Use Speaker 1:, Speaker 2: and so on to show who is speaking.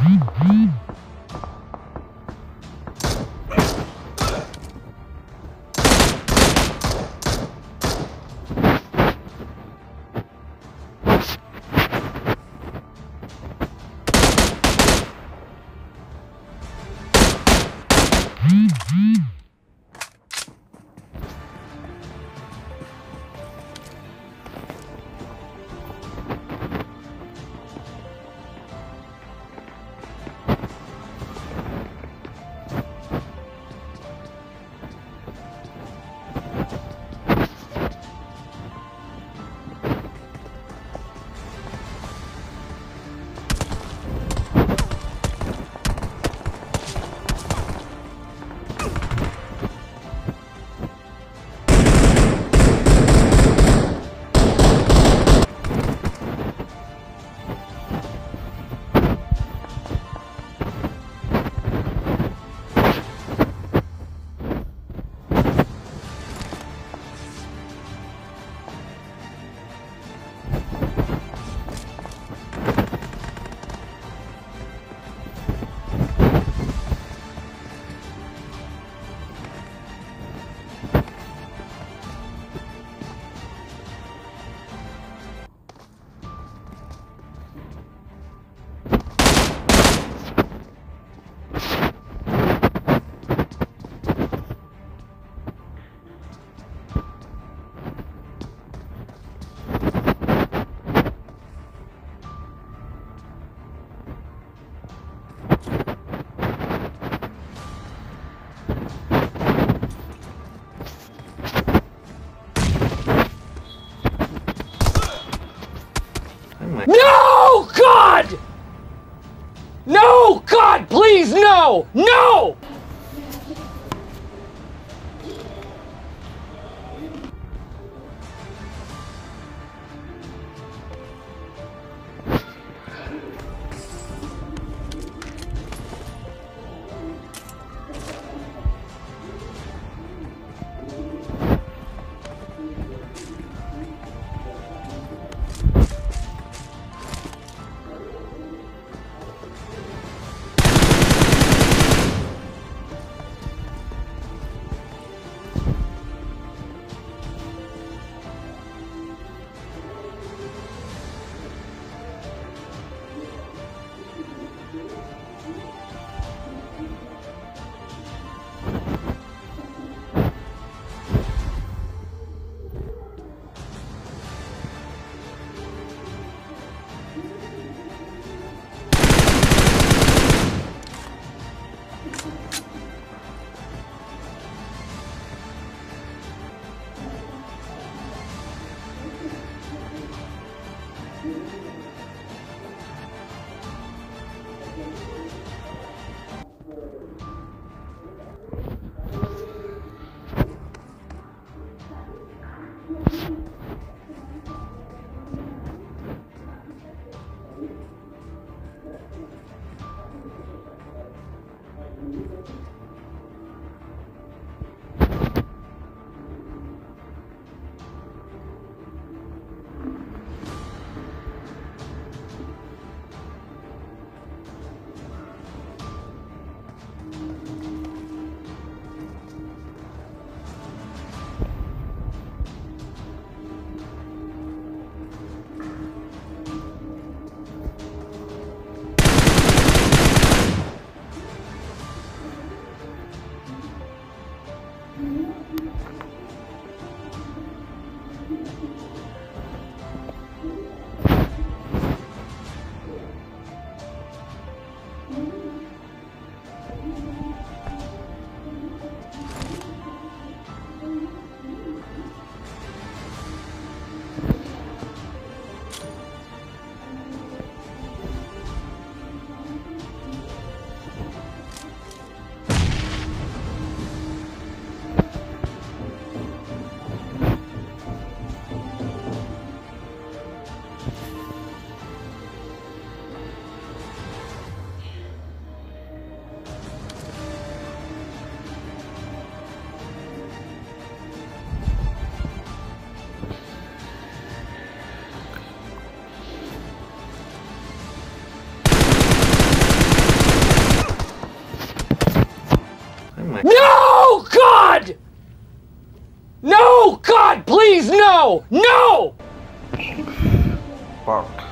Speaker 1: No! Please, no! No! No! God, please, no! No!